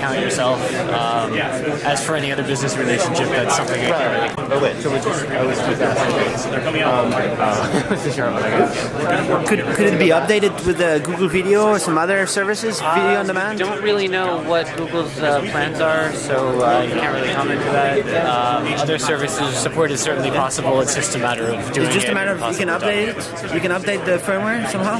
account yourself. Um, as for any other business relationship, that's something I can't really. Oh wait, so we're just, I was just asking. Um, uh, could could it be updated with uh, Google Video or some other services, video on demand? I don't really know what Google's uh, plans are, so uh, you can't really comment to that. Um, other services support is certainly possible. It's just a matter of doing It's just a matter of you can update it. You can update the firmware somehow.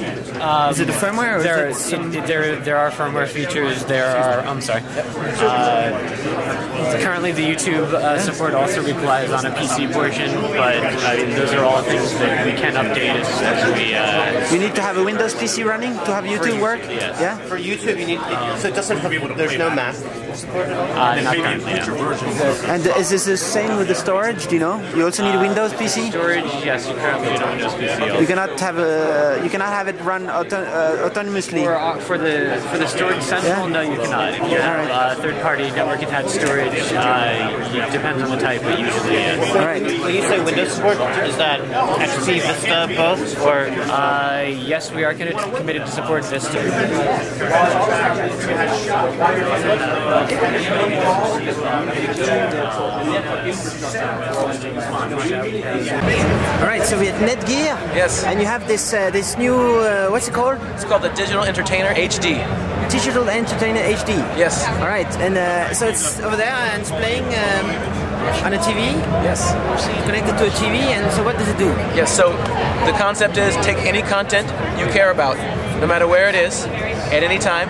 is it the firmware or There, is it some, it- there, there are firmware features. There are. I'm sorry. Uh, currently, the YouTube uh, support also relies on a PC portion, but I mean, those are all things that we can update as, as we. Uh, you need to have a Windows PC running to have YouTube work? yes. Yeah. For YouTube, you need so it doesn't have, there's no Mac support. uh, not currently. No. And is this the same with the storage? Do you know? You also need a Windows PC. Storage, yes, you currently need a Windows PC. You cannot have a you cannot have it run auto, uh, autonomously. For, uh, for the for the storage central, Yeah. no, you cannot. If uh, third-party network attached storage, uh, it depends on the type, but usually yes. All right. When you say Windows support, is that XP, Vista, both, or Uh, yes, we are committed committed to support Vista. All right. So we had Netgear. Yes. And you have this uh, this new uh, what's it called? It's called the Digital Entertainer HD. Digital Entertainer HD. Yes. All right. And uh, so it's over there and it's playing um, on a TV. Yes. Connected to a TV. And so what does it do? Yes. So the concept is take any content you care about, no matter where it is, at any time,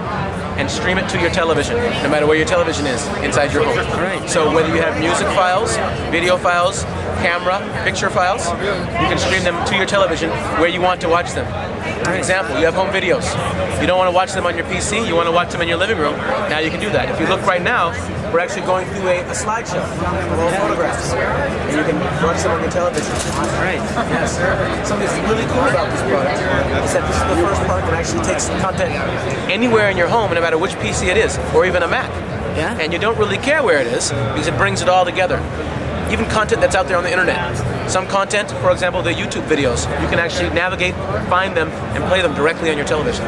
and stream it to your television, no matter where your television is inside your home. Right. So whether you have music files, video files, camera, picture files, you can stream them to your television where you want to watch them. For example, you have home videos. You don't want to watch them on your PC, you want to watch them in your living room. Now you can do that. If you look right now, we're actually going through a, a slideshow of all photographs. And you can watch them on your television. Right. Yes. Something that's really cool about this product is that this is the first product that actually takes content anywhere in your home, no matter which PC it is, or even a Mac. Yeah. And you don't really care where it is because it brings it all together. Even content that's out there on the internet. Some content, for example, the YouTube videos, you can actually navigate, find them, and play them directly on your television.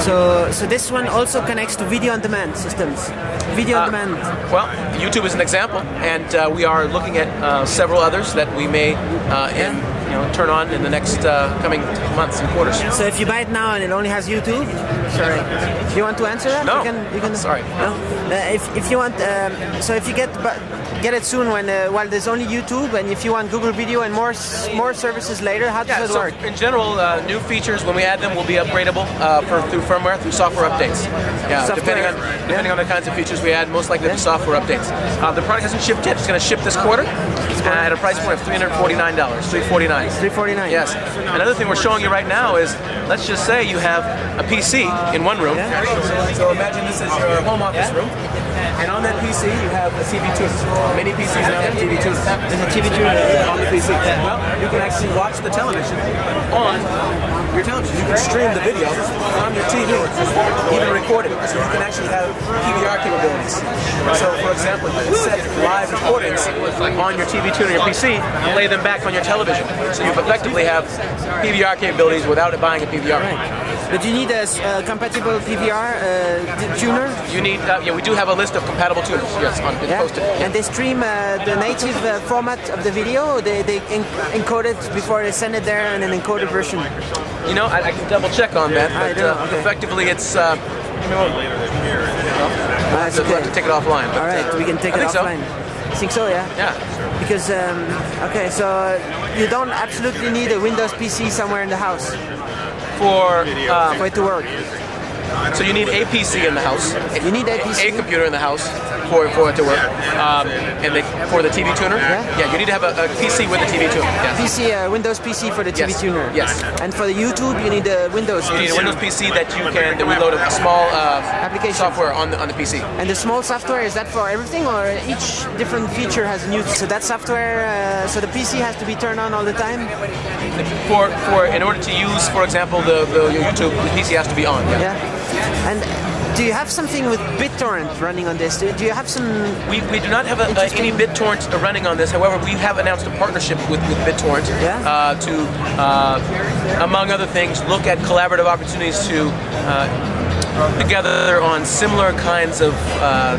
So so this one also connects to video on demand systems. Video on Uh, demand. Well, YouTube is an example, and uh, we are looking at uh, several others that we may uh, in, you know, turn on in the next uh, coming months and quarters. So if you buy it now and it only has YouTube, sorry, If you want to answer that? No. You can, you can, Sorry. No. If, if you want, um, so if you get but get it soon when uh, while there's only YouTube, and if you want Google Video and more more services later, how does Yeah, that so work? in general, uh, new features when we add them will be upgradable uh, for, through firmware, through software updates. Yeah, Software, depending on depending on the kinds of features we add, most likely the software updates. Uh, the product hasn't shipped yet; it's going to ship this quarter at a price point of three hundred forty-nine dollars, 349. 349. Yes. Another thing we're showing you right now is, let's just say you have a PC in one room. Yeah. So imagine this is your home office room, and on that PC you have a TV tuner. Many PCs now have TV tuners. There's a TV tuner. on the PC. Well, you can actually watch the television on your television. Can stream the video from your TV, even record it. So you can actually have PVR capabilities. So, for example, you can set live recordings on your TV tuner, your PC, and play them back on your television. So you effectively have PVR capabilities without it buying a PVR. But you need a uh, compatible PVR uh, tuner. You need, uh, yeah, we do have a list of compatible tuners. Yes, on, Yeah. posted. And they stream uh, the native uh, format of the video. Or they they en- encode it before they send it there in an encoded version. You know, I, I can double check on that, but don't know, uh, okay. effectively it's. Uh, Uh, We'll have to take it offline. but, All right, uh, we can take I it think so. offline. Think so, yeah. Yeah. Because um, okay, so you don't absolutely need a Windows PC somewhere in the house For um, for it to work. So you need a PC in the house. You need a PC. A computer in the house for, for it to work. Um, and they, for the TV tuner, Yeah. you need to have a, a PC with a TV tuner. Yes. PC, uh, Windows PC for the TV Yes. tuner. Yes. And for the YouTube, you need a Windows You need a Windows PC that you can that we load a small uh, Application. software on the on the PC. And the small software is that for everything, or each different feature has a new? So that software, uh, so the PC has to be turned on all the time. For for in order to use, for example, the, the YouTube, the PC has to be on. Yeah. Yeah. And do you have something with BitTorrent running on this? Do do you have some? We, we do not have a, uh, any BitTorrent running on this. However, we have announced a partnership with, with BitTorrent Yeah. uh, to, uh, among other things, look at collaborative opportunities to uh, together on similar kinds of uh,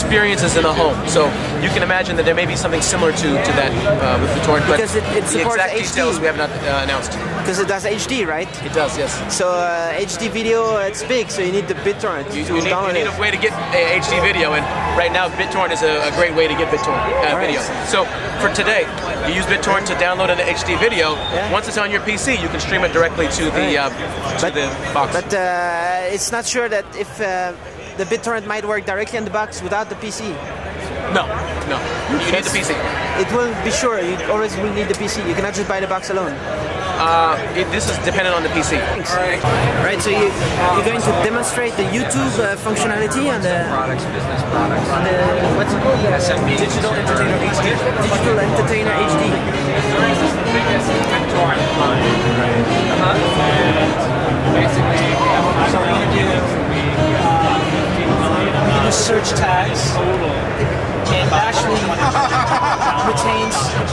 experiences in a home. So you can imagine that there may be something similar to, to that uh, with BitTorrent, but Because it- it the supports exact HD. details we have not uh, announced. Because it does HD, right? It does, yes. So uh, HD video, it's big, so you need the BitTorrent You, to you need, you need it. a way to get HD video, and right now BitTorrent is a, a great way to get BitTorrent uh, Right. video. So for today, you use BitTorrent to download an HD video. Yeah. Once it's on your PC, you can stream it directly to the Right. uh, to the box. But uh, it's not sure that if uh, the BitTorrent might work directly on the box without the PC. no, no, you need the PC. It will be sure. You always will need the PC. You cannot just buy the box alone. Uh, it, this is dependent on the PC. Thanks. Right. So you you're going to demonstrate the YouTube uh, functionality on the products, business products. on the what's it called? SMB. Digital Entertainer HD.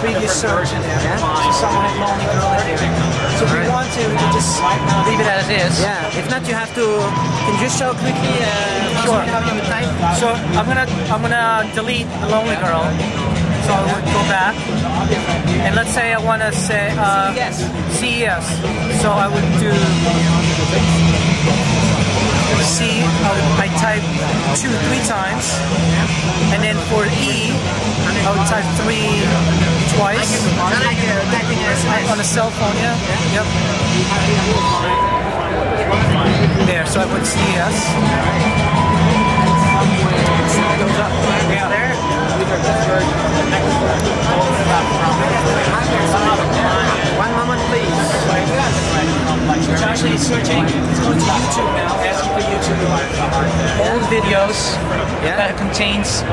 Previous search in there. So someone had lonely girl here. So if we want to, we can just leave it as is. Yeah. If not, you have to. Can you just show quickly? Uh, Sure. How you would type? So I'm gonna I'm gonna delete the lonely girl. So I would go back, and let's say I want to say uh, CES. CES. So I would do C. I, would, type two three times, and then for E, I would type three twice on a cell phone. Yeah. Yep. There. So I put CES. goes up. There. One moment, please. It's actually searching. It's going to YouTube now, asking for YouTube. Old videos Yeah. that contains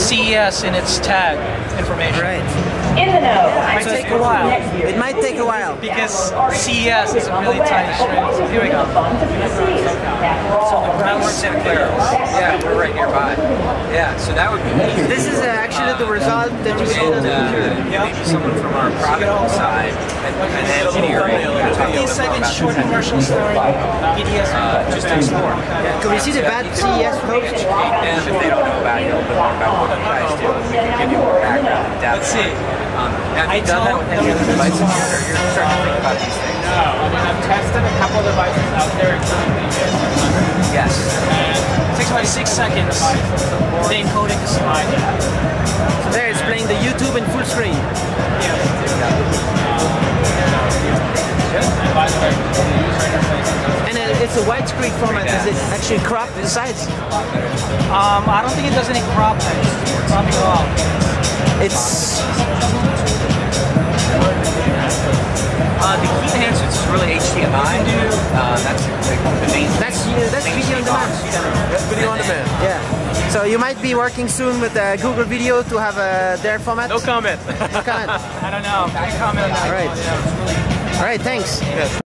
CES in its tag information. Right. In the know. Might take a while It might take a while. because CES is a really tiny string. So here we go. So the mouse and clear. Yeah, we're right nearby. Yeah, so that would be easy. This is uh, actually the result that you see on And the computer. uh, maybe someone from our product side and, and engineering. we're 15 seconds about short commercial story. BDS. uh, just to explore. Can we see the bad CES host? Educate if they don't know about you, a little bit more about what you guys do. We can give you more background and depth. Let's see. Um, have I you done that with any other devices yet, or you're starting to think about these things? No, I mean, I've tested a couple devices out there, including these. Yes. It takes about six seconds. The encoding to slide. There, it's playing the YouTube in full screen. And uh, it's a widescreen format. Does it actually crop the sides? Um, I don't think it does any cropping. Cropping at all. It's Uh, the key enhancements is really HDMI. Uh, that's the, the main that's uh, that's video on demand. Video on demand. Yeah. So you might be working soon with uh, Google Video to have uh, their format. No comment. No comment. I don't know. I can comment on that. All right. All right. Thanks. Yes.